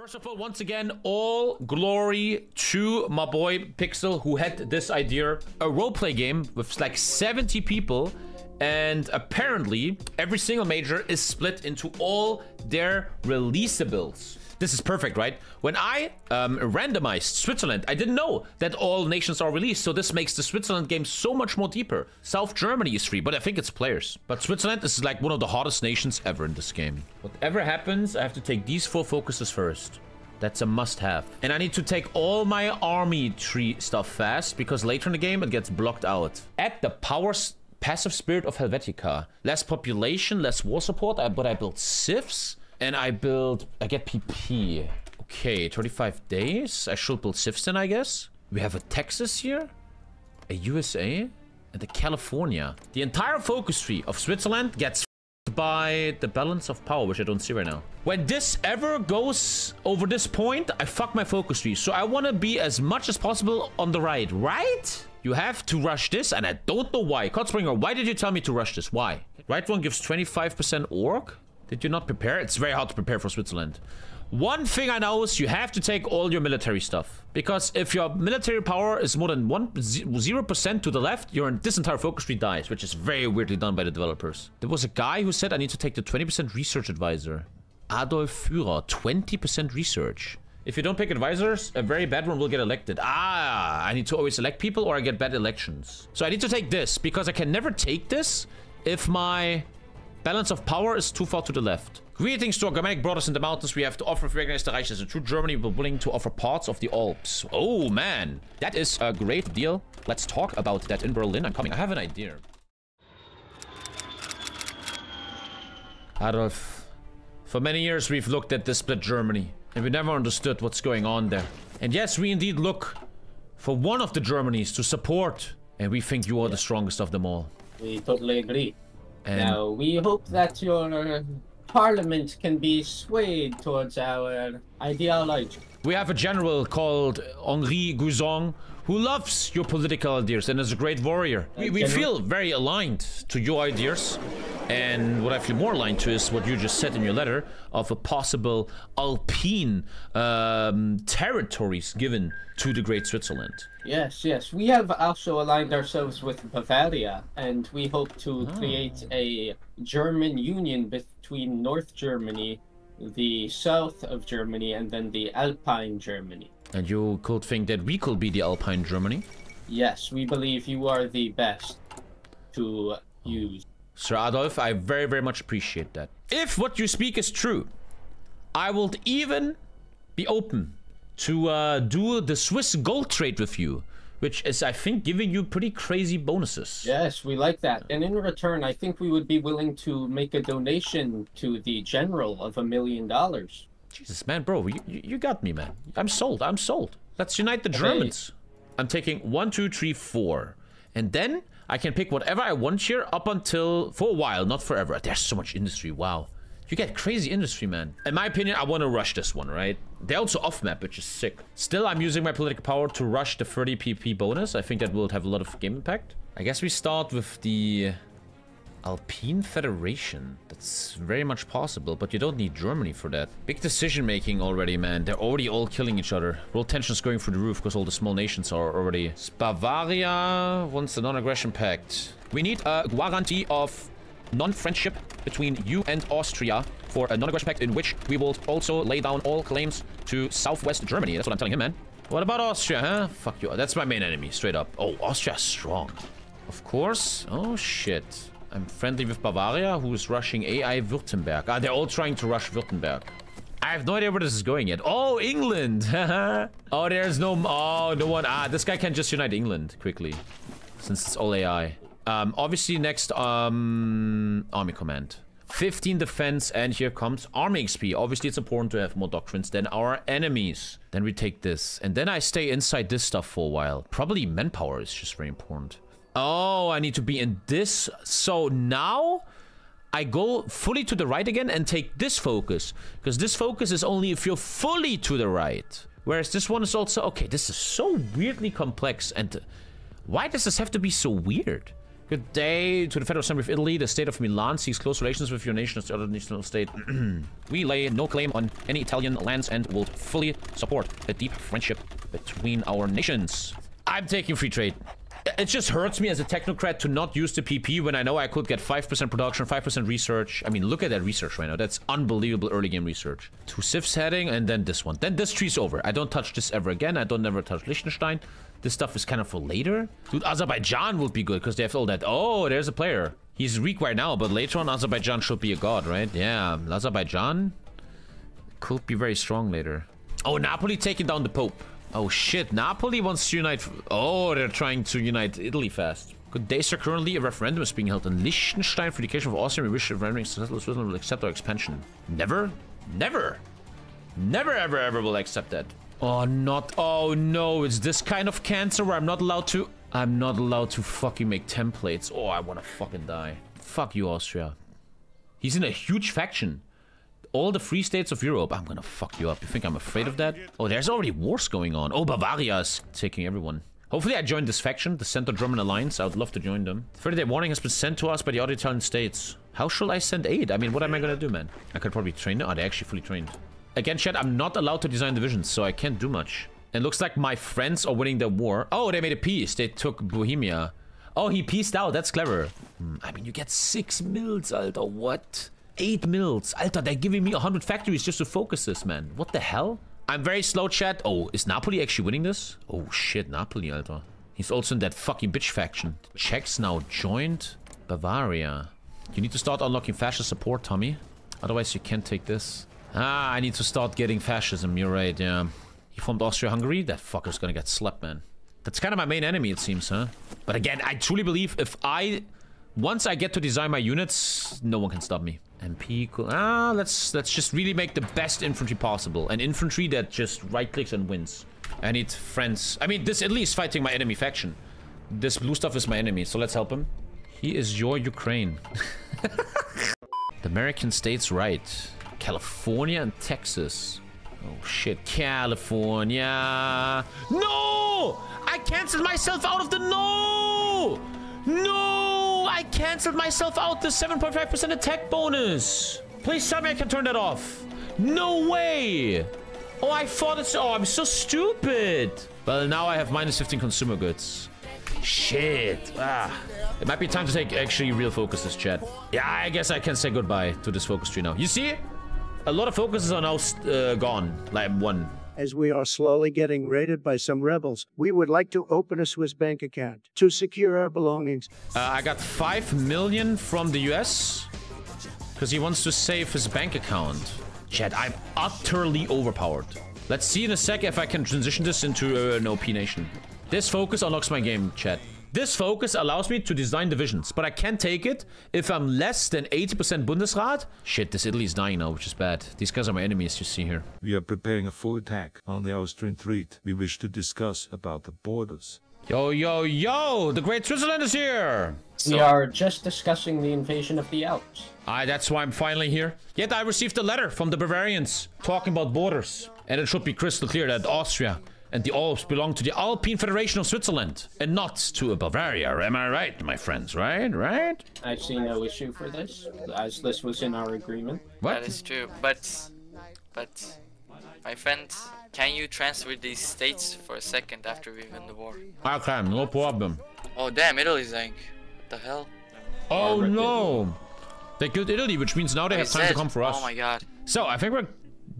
First of all, once again, all glory to my boy Pixel who had this idea. A roleplay game with like 70 people and apparently every single major is split into all their releasables. This is perfect, right? When I um, randomized Switzerland, I didn't know that all nations are released, so this makes the Switzerland game so much more deeper. South Germany is free, but I think it's players. But Switzerland is like one of the hardest nations ever in this game. Whatever happens, I have to take these four focuses first. That's a must-have. And I need to take all my army tree stuff fast, because later in the game it gets blocked out. Add the power passive spirit of Helvetica. Less population, less war support, but I build civs. And I build... I get PP. Okay, 35 days. I should build civs I guess. We have a Texas here. A USA. And a California. The entire focus tree of Switzerland gets by the balance of power, which I don't see right now. When this ever goes over this point, I fuck my focus tree. So I want to be as much as possible on the right, right? You have to rush this, and I don't know why. Codspringer, why did you tell me to rush this? Why? Right one gives 25% orc? Did you not prepare? It's very hard to prepare for Switzerland. One thing I know is you have to take all your military stuff. Because if your military power is more than 1 0% to the left, your this entire focus tree dies, which is very weirdly done by the developers. There was a guy who said I need to take the 20% research advisor. Adolf Führer, 20% research. If you don't pick advisors, a very bad one will get elected. Ah, I need to always elect people or I get bad elections. So I need to take this because I can never take this if my Balance of power is too far to the left. Greetings to our Germanic brothers in the mountains. We have to offer recognize the Reich as a true Germany. We're willing to offer parts of the Alps. Oh, man. That is a great deal. Let's talk about that in Berlin. I'm coming. I have an idea. Adolf, for many years we've looked at this split Germany, and we never understood what's going on there. And yes, we indeed look for one of the Germanys to support, and we think you are the strongest of them all. We totally agree. And now, we hope that your parliament can be swayed towards our ideology. We have a general called Henri Guisan who loves your political ideas and is a great warrior. We, we feel very aligned to your ideas. And what I feel more aligned to is what you just said in your letter of a possible Alpine um, territories given to the Great Switzerland. Yes, yes. We have also aligned ourselves with Bavaria, and we hope to oh. create a German union between North Germany, the south of Germany, and then the Alpine Germany. And you could think that we could be the Alpine Germany? Yes, we believe you are the best to use. Sir Adolf, I very, very much appreciate that. If what you speak is true, I will even be open to uh, do the Swiss gold trade with you, which is, I think, giving you pretty crazy bonuses. Yes, we like that. And in return, I think we would be willing to make a donation to the general of a million dollars. Jesus, man, bro, you, you got me, man. I'm sold. I'm sold. Let's unite the Germans. I'm taking one, two, three, four. And then I can pick whatever I want here up until... For a while, not forever. There's so much industry. Wow. You get crazy industry, man. In my opinion, I want to rush this one, right? They're also off-map, which is sick. Still, I'm using my political power to rush the 30 PP bonus. I think that will have a lot of game impact. I guess we start with the Alpine Federation. That's very much possible, but you don't need Germany for that. Big decision making already, man. They're already all killing each other. World tension's going through the roof because all the small nations are already... Bavaria wants the non-aggression pact. We need a guarantee of non-friendship between you and Austria for a non-aggression pact in which we will also lay down all claims to southwest Germany. That's what I'm telling him, man. What about Austria, huh? Fuck you. That's my main enemy, straight up. Oh, Austria's strong. Of course. Oh, shit. I'm friendly with Bavaria, who is rushing AI Württemberg. Ah, they're all trying to rush Württemberg. I have no idea where this is going yet. Oh, England! oh, there's no... Oh, no one... Ah, this guy can just unite England quickly. Since it's all AI. Um, obviously, next... Um, Army Command. 15 defense, and here comes army XP. Obviously, it's important to have more doctrines than our enemies. Then we take this. And then I stay inside this stuff for a while. Probably manpower is just very important. Oh, I need to be in this. So now I go fully to the right again and take this focus. Because this focus is only if you're fully to the right. Whereas this one is also... Okay, this is so weirdly complex. And uh, why does this have to be so weird? Good day to the Federal Assembly of Italy. The state of Milan seeks close relations with your nation as the other national state. we lay no claim on any Italian lands and will fully support a deep friendship between our nations. I'm taking free trade. It just hurts me as a technocrat to not use the PP when I know I could get 5% production, 5% research. I mean, look at that research right now. That's unbelievable early game research. Two Sifs heading, and then this one. Then this tree's over. I don't touch this ever again. I don't never touch Liechtenstein. This stuff is kind of for later. Dude, Azerbaijan would be good because they have all that. Oh, there's a player. He's weak right now, but later on Azerbaijan should be a god, right? Yeah, Azerbaijan could be very strong later. Oh, Napoli taking down the Pope. Oh shit, Napoli wants to unite. Oh, they're trying to unite Italy fast. Good day, sir. Currently, a referendum is being held in Liechtenstein for the occasion of Austria. We wish to settle Switzerland will accept our expansion. Never? Never. Never, ever, ever will accept that. Oh, not. Oh, no. It's this kind of cancer where I'm not allowed to. I'm not allowed to fucking make templates. Oh, I want to fucking die. Fuck you, Austria. He's in a huge faction. All the free states of Europe. I'm gonna fuck you up. You think I'm afraid of that? Oh, there's already wars going on. Oh, Bavaria is taking everyone. Hopefully I join this faction, the Central German Alliance. I would love to join them. 30-day warning has been sent to us by the other Italian states. How shall I send aid? I mean, what am I gonna do, man? I could probably train them. Oh, they're actually fully trained. Again, chat, I'm not allowed to design divisions, so I can't do much. It looks like my friends are winning the war. Oh, they made a peace. They took Bohemia. Oh, he pieced out. That's clever. Hmm, I mean, you get six mils, Alter. What? Eight mils. Alter, they're giving me 100 factories just to focus this, man. What the hell? I'm very slow, chat. Oh, is Napoli actually winning this? Oh, shit, Napoli, Alter. He's also in that fucking bitch faction. Czechs now joined Bavaria. You need to start unlocking fascist support, Tommy. Otherwise, you can't take this. Ah, I need to start getting fascism. You're right, yeah. He formed Austria-Hungary? That fucker's gonna get slept, man. That's kind of my main enemy, it seems, huh? But again, I truly believe if I... Once I get to design my units, no one can stop me. MP... Ah, let's, let's just really make the best infantry possible. An infantry that just right-clicks and wins. I need friends. I mean, this at least fighting my enemy faction. This blue stuff is my enemy, so let's help him. He is your Ukraine. the American state's right. California and Texas. Oh shit, California. No! I canceled myself out of the no! No! I canceled myself out the 7.5% attack bonus. Please tell me I can turn that off. No way! Oh, I thought it's... Oh, I'm so stupid. Well, now I have minus 15 consumer goods. Shit. Ah. It might be time to take actually real focus this chat. Yeah, I guess I can say goodbye to this focus tree now. You see? A lot of focuses are now uh, gone. Like one. As we are slowly getting raided by some rebels, we would like to open a Swiss bank account to secure our belongings. Uh, I got 5 million from the US because he wants to save his bank account. Chat, I'm utterly overpowered. Let's see in a sec if I can transition this into uh, an OP nation. This focus unlocks my game, chat. This focus allows me to design divisions, but I can't take it if I'm less than 80% Bundesrat. Shit, this Italy is dying now, which is bad. These guys are my enemies, you see here. We are preparing a full attack on the Austrian fleet. We wish to discuss about the borders. Yo, yo, yo! The Great Switzerland is here! We are just discussing the invasion of the Alps. Aye, that's why I'm finally here. Yet I received a letter from the Bavarians talking about borders. And it should be crystal clear that Austria and the Alps belong to the Alpine Federation of Switzerland and not to a Bavaria. Am I right, my friends? Right? Right? I see no issue for this, as this was in our agreement. What? That is true, but, but, my friend, can you transfer these states for a second after we win the war? Ah, I can, no problem. Oh damn, Italy's dying. What the hell? Oh Already. no! They killed Italy, which means now they have He time to come for us. Oh my god. So, I think we're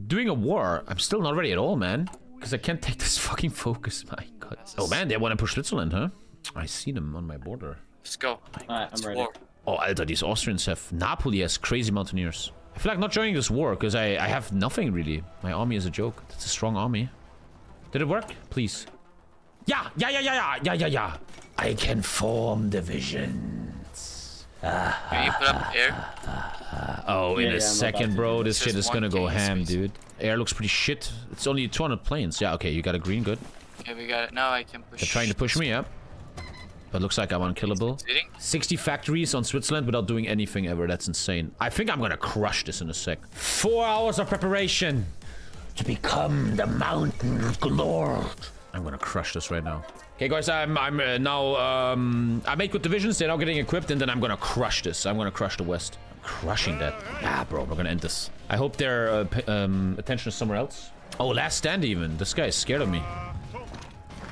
doing a war. I'm still not ready at all, man. Because I can't take this fucking focus, my god. Oh man, they want to push Switzerland, huh? I see them on my border. Let's go. Oh Alright, I'm ready. war. Oh, Alter, these Austrians have... Napoli has crazy mountaineers. I feel like not joining this war, because I, I have nothing, really. My army is a joke. It's a strong army. Did it work? Please. Yeah, yeah, yeah, yeah, yeah, yeah, yeah, yeah. I can form divisions. Can you put up air? Ah, ah, ah. Oh, in Yeah, a yeah, second, bro. This shit is gonna go ham, space. dude. Air looks pretty shit. It's only 200 planes. Yeah, okay, you got a green, good. Okay, we got it. Now I can push. They're trying to push me up. But looks like I'm unkillable. Sitting? 60 factories on Switzerland without doing anything ever. That's insane. I think I'm gonna crush this in a sec. Four hours of preparation to become the Mountain of Glord. I'm gonna crush this right now. Okay, guys, I'm I'm uh, now um I made good divisions. They're now getting equipped, and then I'm gonna crush this. I'm gonna crush the west. Crushing that. Ah, bro, we're gonna end this. I hope their uh, p- um, attention is somewhere else. Oh, last stand even. This guy is scared of me.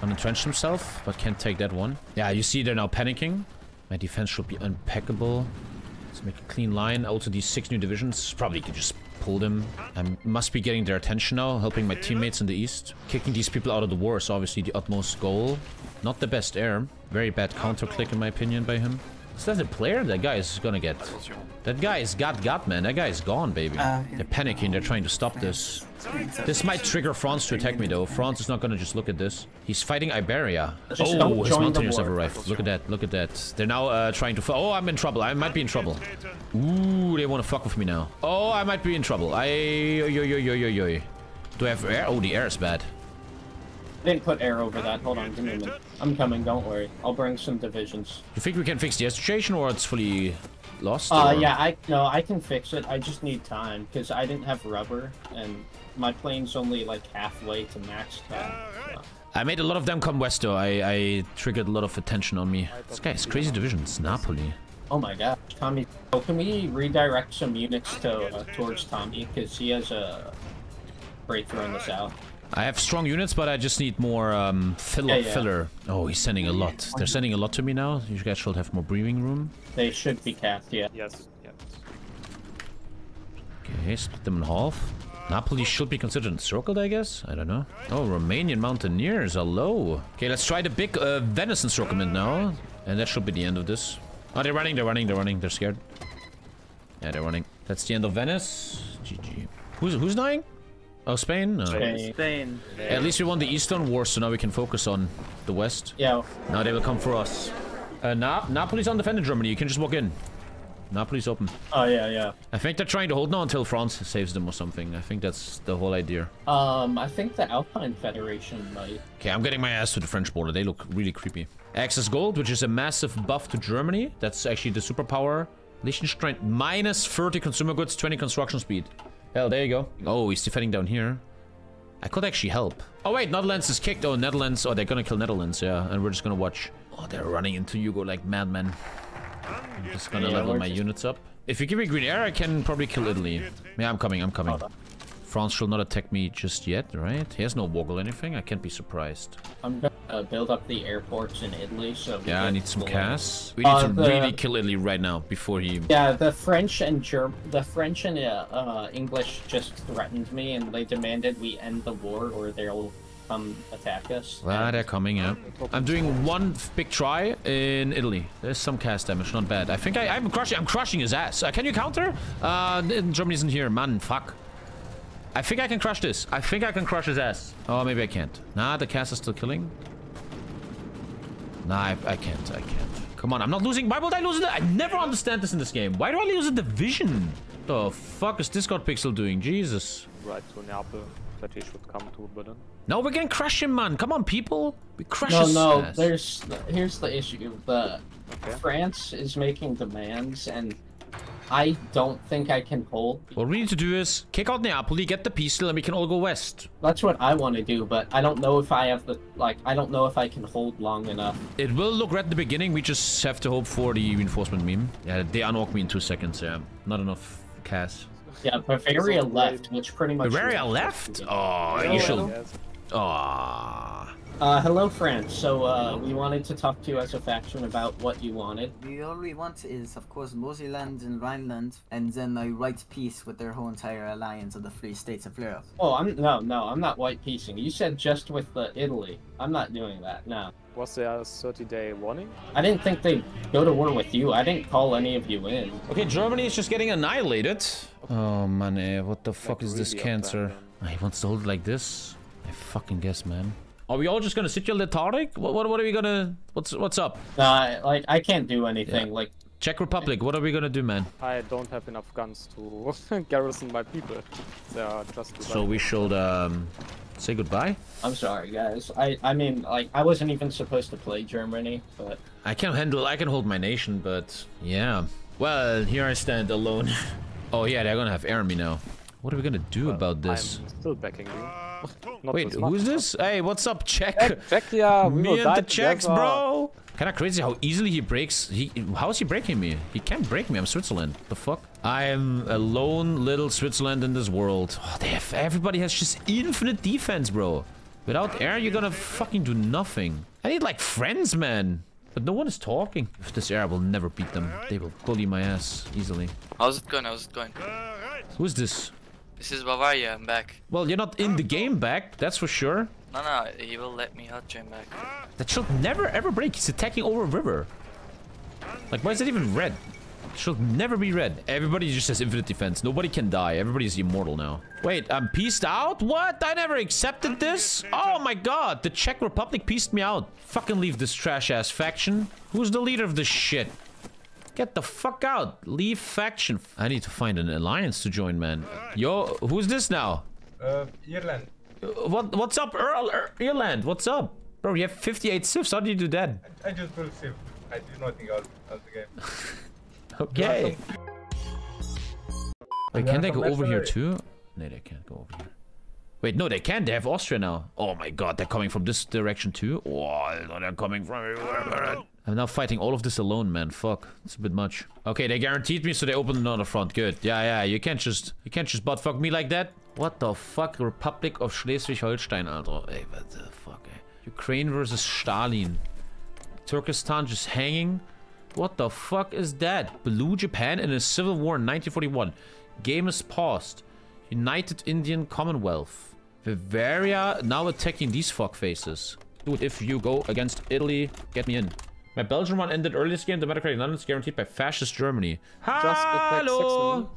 Unentrenched himself, but can't take that one. Yeah, you see they're now panicking. My defense should be impeccable. Let's make a clean line. Also, these six new divisions probably could just pull them. I must be getting their attention now, helping my teammates in the east. Kicking these people out of the war is obviously the utmost goal. Not the best air. Very bad counter click in my opinion by him. Is that a player? That guy is gonna get... That guy is got got, man. That guy is gone, baby. They're panicking. They're trying to stop this. This might trigger France to attack me, though. France is not gonna just look at this. He's fighting Iberia. Oh, his mountaineers have arrived. Look at that. Look at that. They're now uh, trying to... Oh, I'm in trouble. I might be in trouble. Ooh, they want to fuck with me now. Oh, I might be in trouble. I... Yo, yo, yo, yo, yo, yo. Do I have air? Oh, the air is bad. Didn't put air over that. Hold on, give me a minute. I'm coming, don't worry. I'll bring some divisions. You think we can fix the situation, or it's fully lost? Uh, or- yeah, I no, I can fix it. I just need time because I didn't have rubber and my plane's only like halfway to max cap. so. I made a lot of them come west, though. I, I triggered a lot of attention on me. This guy is crazy divisions. Napoli. Oh my god, Tommy! Oh, can we redirect some units to uh, towards Tommy because he has a breakthrough in the south. I have strong units, but I just need more um, fill Yeah, up yeah. filler. Oh, he's sending a lot. They're sending a lot to me now. You guys should have more breathing room. They should be capped, yeah. Yes, yes. Okay, split them in half. Napoli should be considered encircled, I guess. I don't know. Oh, Romanian mountaineers are low. Okay, let's try the big uh, Venice encirclement now. And that should be the end of this. Oh, they're running, they're running, they're running. They're scared. Yeah, they're running. That's the end of Venice. GG. Who's, who's dying? Oh, Spain? No. Okay. Spain. At least we won the Eastern War, so now we can focus on the West. Yeah, Now they will come for us. Uh, Na Napoli's undefended Germany. You can just walk in. Napoli's open. oh yeah, yeah. I think they're trying to hold now until France saves them or something. I think that's the whole idea. Um, I think the Alpine Federation might. Okay, I'm getting my ass to the French border. They look really creepy. Access Gold, which is a massive buff to Germany. That's actually the superpower. Liechtenstein, minus 30 consumer goods, 20 construction speed. Hell, there you go. Oh, he's defending down here. I could actually help. Oh, wait, Netherlands is kicked. Oh, Netherlands. Oh, they're gonna kill Netherlands, yeah. And we're just gonna watch. Oh, they're running into Hugo like madmen. I'm just gonna level my units up. If you give me green air, I can probably kill Italy. Yeah, I'm coming, I'm coming. France shall not attack me just yet, right? He has no woggle anything. I can't be surprised. I'm gonna uh, build up the airports in Italy, so. we Yeah, I need some cash. We need Uh, to the- really kill Italy right now before he... Yeah, the French and Germ, the French and uh, uh, English just threatened me, and they demanded we end the war, or they'll come attack us. Ah, And- they're coming, yeah. I'm doing one big try in Italy. There's some CAS damage, not bad. I think I, I'm crushing. I'm crushing his ass. Uh, can you counter? Uh, Germany isn't here, man. Fuck. I think I can crush this. I think I can crush his ass. Oh, maybe I can't. Nah, the CAS is still killing. Nah, I, I can't. I can't. Come on, I'm not losing. Why would I lose it? I never understand this in this game. Why do I lose a division? The fuck is Discard Pixel doing? Jesus. Right to Neapel, that he should come to Berlin. No, we're gonna crush him, man. Come on, people. We crush No, his no. ass. There's here's the issue. The Okay. France is making demands, and I don't think I can hold. What we need to do is kick out Neapoli, get the peace deal, and we can all go west. That's what I want to do, but I don't know if I have the like. I don't know if I can hold long enough. It will look red at the beginning. We just have to hope for the reinforcement meme. Yeah, they unlock me in two seconds. Yeah, not enough cash. Yeah, Bavaria left, which pretty much. Bavaria left? Oh, you should. Yes. Oh. Uh, hello, France. So, uh, we wanted to talk to you as a faction about what you wanted. We all we want is, of course, Moselland and Rhineland, and then I write peace with their whole entire alliance of the Free States of Europe. Oh, I'm no, no, I'm not white piecing. You said just with the Italy. I'm not doing that. No, Was there a 30 day warning? I didn't think they'd go to war with you. I didn't call any of you in. Okay, Germany is just getting annihilated. Oh man, eh, what the fuck is this cancer? abandoned. Ah, He wants to hold it like this. I fucking guess, man. Are we all just gonna sit here lethargic? What, what, what are we gonna? What's what's up? No, I, like I can't do anything. Like Czech Republic. What are we gonna do, man? I don't have enough guns to garrison my people. They are just So we should um say goodbye. I'm sorry, guys. I I mean, like I wasn't even supposed to play Germany, but I can handle. I can hold my nation, but yeah. Well, here I stand alone. oh yeah, they're gonna have army now. What are we gonna do about this? I'm still backing you. Not Wait, who's this? Hey, what's up, Czech? Czechia, we me and the Czechs, together. bro. Kind of crazy how easily he breaks. He, how is he breaking me? He can't break me. I'm Switzerland. The fuck? I am a lone little Switzerland in this world. Oh, they have, everybody has just infinite defense, bro. Without air, you're gonna fucking do nothing. I need like friends, man. But no one is talking. With this air, I will never beat them. They will bully my ass easily. How's it going? How's it going? Who's this? This is Bavaria. I'm back. Well, you're not in the game back, that's for sure. No, no, he will let me out join back. That should never ever break. He's attacking over a river. Like, why is it even red? It should never be red. Everybody just has infinite defense. Nobody can die. Everybody's immortal now. Wait, I'm pieced out? What? I never accepted this? Oh my god, the Czech Republic pieced me out. Fucking leave this trash-ass faction. Who's the leader of this shit? Get the fuck out. Leave faction. I need to find an alliance to join, man. Yo, who's this now? Uh, Ireland. Uh, What? What's up, Earl? Er, Ireland? What's up? Bro, you have 58 civs. How do you do that? I just built Civ. I did nothing else of the game. Okay. Wait, can they go over here too? No, they can't go over here. Wait, no, they can. They have Austria now. Oh my god, they're coming from this direction too? Oh, they're coming from everywhere. I'm now fighting all of this alone, man. Fuck. It's a bit much. Okay, they guaranteed me, so they opened another front. Good. Yeah, yeah, you can't just... You can't just butt fuck me like that. What the fuck? Republic of Schleswig-Holstein, Alter. Ey, what the fuck. Ukraine versus Stalin. Turkestan just hanging. What the fuck is that? Blue Japan in a civil war in 1941. Game is paused. United Indian Commonwealth. Bavaria now attacking these fuck faces. Dude, if you go against Italy, get me in. My Belgian one ended early this game. Democratic Netherlands guaranteed by fascist Germany. Hello.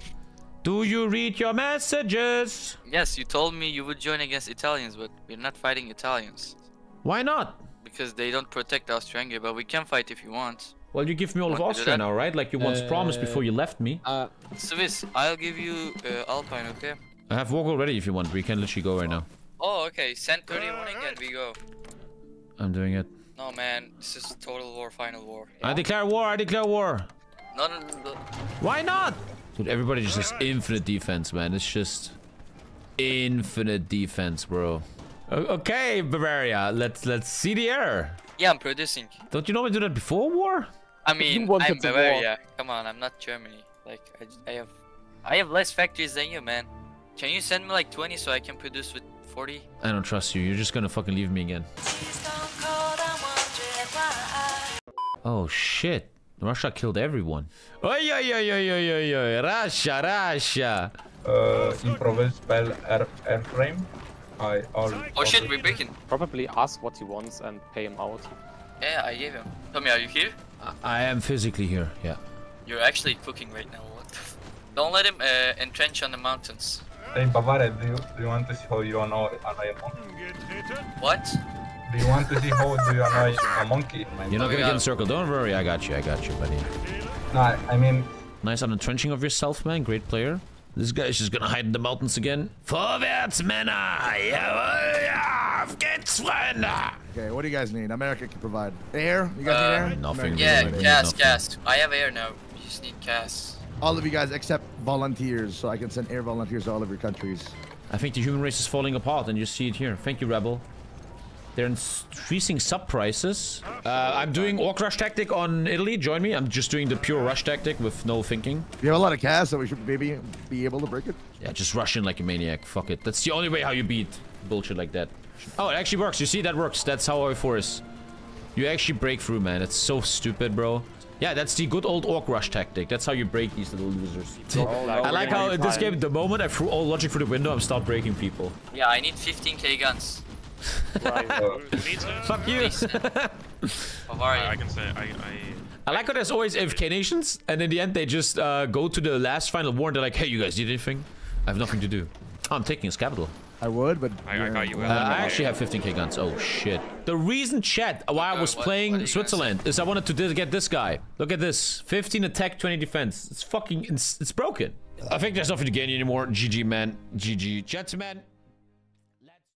Do you read your messages? Yes, you told me you would join against Italians, but we're not fighting Italians. Why not? Because they don't protect Austria-Hungary, but we can fight if you want. Well, you give me all of Want to do Austria now, right? Like you once promised Uh, before you left me. Uh, Swiss, I'll give you uh, Alpine, okay? I have walk already if you want. We can literally go right now. Oh, okay. Send 31 and we go. I'm doing it. No, man. This is total war, final war. I declare war. I declare war. No, no, no, no. Why not? Dude, everybody just has infinite defense, man. It's just infinite defense, bro. Okay, Bavaria. Let's let's see the air. Yeah, I'm producing. Don't you normally do that before war? I mean, I'm. Bavaria. Come on, I'm not Germany. Like, I, j- I have, I have less factories than you, man. Can you send me like 20 so I can produce with 40? I don't trust you. You're just gonna fucking leave me again. Oh shit. Russia killed everyone. Oi, oi, oi, oi, oi, oi, oi. Russia, Russia. Uh, improvise spell air airframe. I all. Oh shit, we're breaking. probably ask what he wants and pay him out. Yeah, I gave him. Tommy, are you here? I am physically here. Yeah. You're actually cooking right now. What Don't let him uh, entrench on the mountains. Hey Bavaria, do you do you want to see how you annoy annoy a monkey? What? Do you want to see how do you annoy a monkey? You're not Oh, gonna yeah. get encircled. Don't worry. I got you. I got you, buddy. No, I I mean Nice unentrenching of yourself, man. Great player. This guy's just gonna hide in the mountains again. Vorwärts, Männer! Jawohl, ja! Auf geht's, Freunde! Okay, what do you guys need? America can provide air. You guys Uh, need air? nothing. America Yeah, can provide air. gas, gas. I have air now. You just need gas. All of you guys except volunteers, so I can send air volunteers to all of your countries. I think the human race is falling apart, and you see it here. Thank you, Rebel. They're increasing sub prices. Uh, I'm doing Orc Rush tactic on Italy. Join me. I'm just doing the pure rush tactic with no thinking. You have a lot of gas, so we should maybe be able to break it. Yeah, just rush in like a maniac. Fuck it. That's the only way how you beat bullshit like that. Oh, it actually works. You see, that works. That's how I4 is. You actually break through, man. It's so stupid, bro. Yeah, that's the good old Orc Rush tactic. That's how you break these little losers. I like how in this game, the moment I threw all logic through the window, I'm start breaking people. Yeah, I need 15k guns. Right. Fuck you. Bavaria. I can say I, I I like how there's always AFK nations, and in the end they just uh, go to the last final war and they're like, hey, you guys need anything? I have nothing to do. Oh, I'm taking his capital. I would, but I- I got you, Uh, Alan. I actually have 15k guns. Oh shit. The reason, chat, why I was Uh, what- playing what are you Switzerland is I wanted to get this guy. Look at this. 15 attack, 20 defense. It's fucking, it's, it's broken. I think there's nothing to gain anymore. GG, man. GG. Gentlemen.